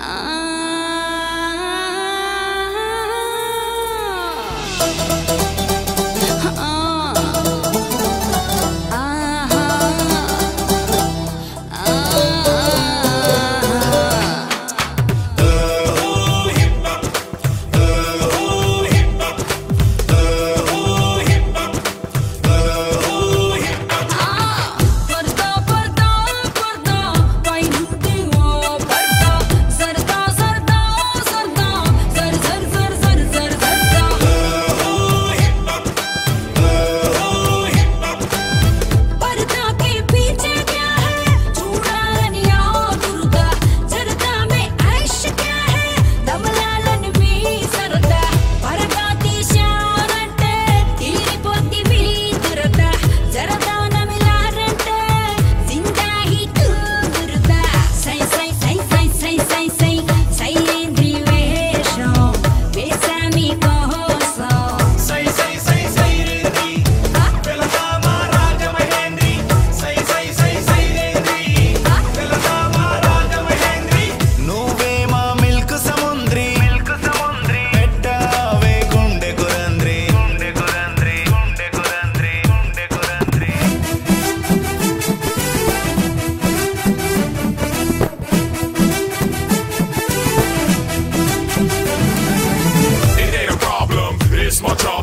Ah.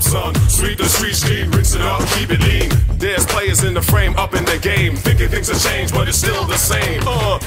son. Sweep the streets clean, rinse it up, keep it lean. There's players in the frame, up in the game, thinking things have changed, but it's still the same. Uh,